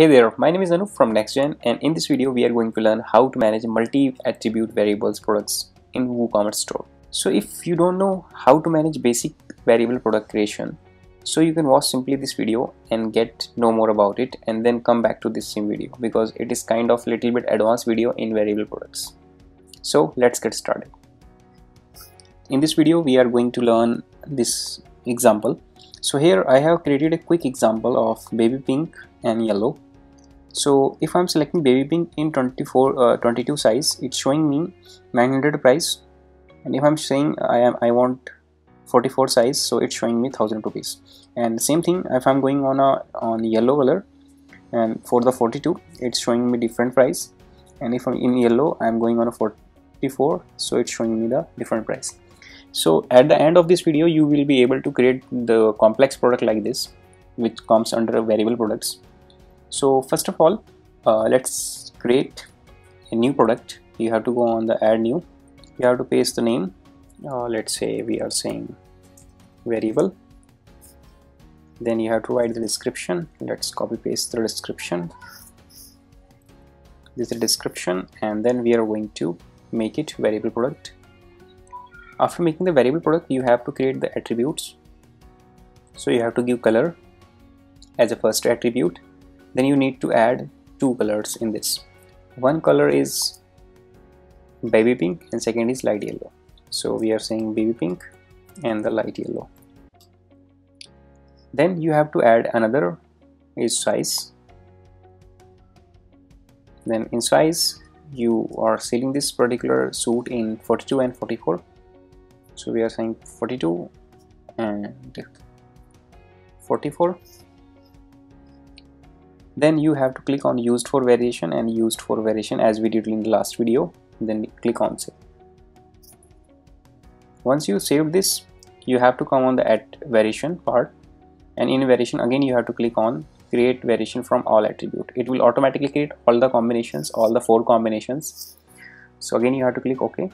Hey there, my name is Anup from NexGen and in this video we are going to learn how to manage multi-attribute variables products in WooCommerce store. So if you don't know how to manage basic variable product creation, so you can watch simply this video and get know more about it and then come back to this same video because it is kind of little bit advanced video in variable products. So let's get started. In this video we are going to learn this example. So here I have created a quick example of baby pink and yellow so if i'm selecting baby pink in 24 uh, 22 size it's showing me 900 price. And if i'm saying i am i want 44 size so it's showing me 1000 rupees. And same thing if i'm going on a on yellow color and for the 42 it's showing me different price. And if i'm in yellow i'm going on a 44 so it's showing me the different price. So at the end of this video you will be able to create the complex product like this which comes under variable products so first of all uh, let's create a new product. You have to go on the add new. You have to paste the name. Uh, let's say we are saying variable. Then you have to write the description. Let's copy paste the description. This is the description and then we are going to make it variable product. After making the variable product you have to create the attributes. So you have to give color as a first attribute then you need to add two colors in this. One color is baby pink and second is light yellow. So we are saying baby pink and the light yellow. Then you have to add another is size. Then in size you are selling this particular suit in 42 and 44 so we are saying 42 and 44 then you have to click on used for variation and used for variation as we did in the last video. Then click on save. Once you save this you have to come on the add variation part. And in variation again you have to click on create variation from all attribute. It will automatically create all the combinations all the four combinations. So again you have to click ok.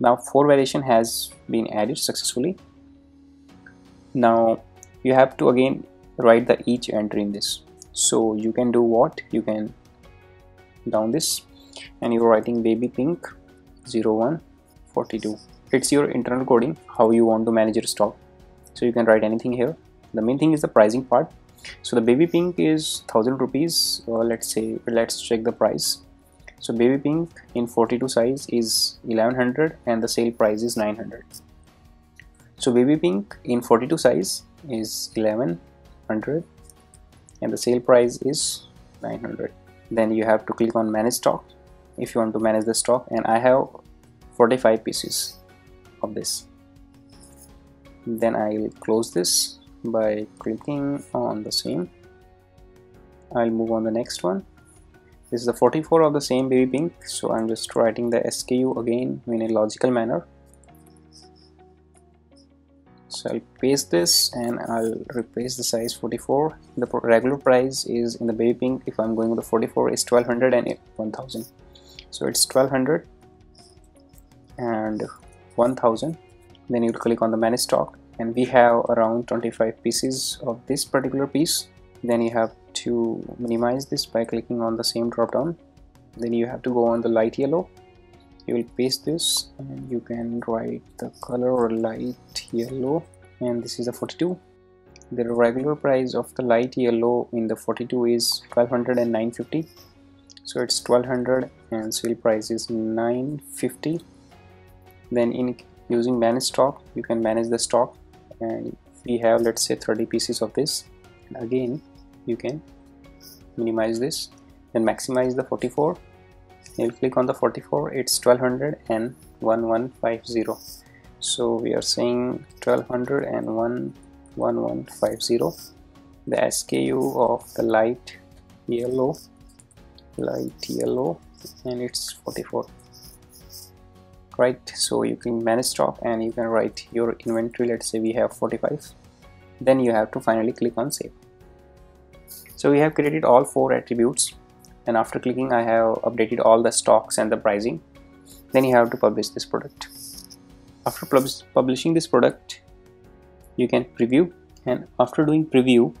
Now four variation has been added successfully. Now you have to again write the each entry in this so you can do what? You can down this. And you're writing baby pink 0142 it's your internal coding how you want to manage your stock. So you can write anything here. The main thing is the pricing part. So the baby pink is thousand rupees uh, let's say let's check the price. So baby pink in 42 size is 1100 and the sale price is 900 so baby pink in 42 size is 1100 and the sale price is 900 then you have to click on manage stock if you want to manage the stock. And I have 45 pieces of this. Then I will close this by clicking on the same. I'll move on the next one. This is the 44 of the same baby pink. So I'm just writing the SKU again in a logical manner so I'll paste this and I'll replace the size 44 the regular price is in the baby pink. If I'm going with the 44 is 1200 and 1000 so it's 1200 and 1000 then you click on the manage stock and we have around 25 pieces of this particular piece. Then you have to minimize this by clicking on the same drop down. Then you have to go on the light yellow you will paste this and you can write the color light yellow. And this is the 42 the regular price of the light yellow in the 42 is 1200 and 950 so it's 1200 and sale price is 950 then in using manage stock you can manage the stock. And we have let's say 30 pieces of this again you can minimize this then maximize the 44 you'll click on the 44 it's 1200 and 1150 so we are saying 1200 and 1150 the SKU of the light yellow light yellow and it's 44 right? So you can manage stock and you can write your inventory. Let's say we have 45 then you have to finally click on save. So we have created all four attributes and after clicking I have updated all the stocks and the pricing. Then you have to publish this product. After publishing this product you can preview. And after doing preview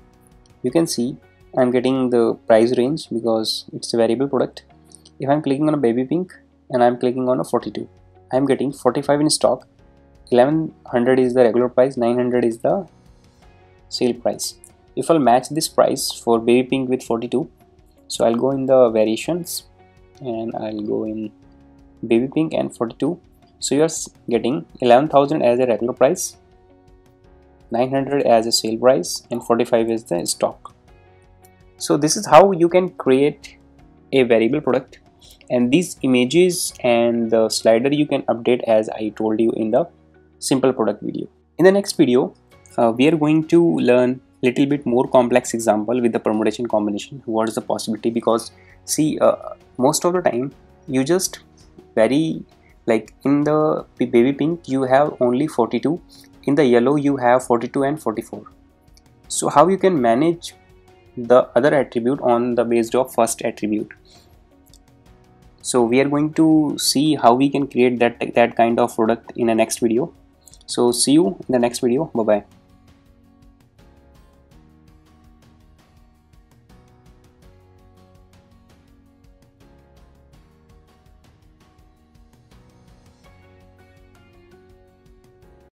you can see I'm getting the price range because it's a variable product. If I'm clicking on a baby pink and I'm clicking on a 42 I'm getting 45 in stock. 1100 is the regular price 900 is the sale price. If I'll match this price for baby pink with 42 so I'll go in the variations and I'll go in baby pink and 42 so you're getting 11,000 as a regular price 900 as a sale price and 45 is the stock. So this is how you can create a variable product. And these images and the slider you can update as I told you in the simple product video. In the next video uh, we are going to learn little bit more complex example with the permutation combination what is the possibility? Because see uh, most of the time you just very like in the baby pink you have only 42 in the yellow you have 42 and 44 so how you can manage the other attribute on the based of first attribute? So we are going to see how we can create that that kind of product in the next video. So see you in the next video. Bye bye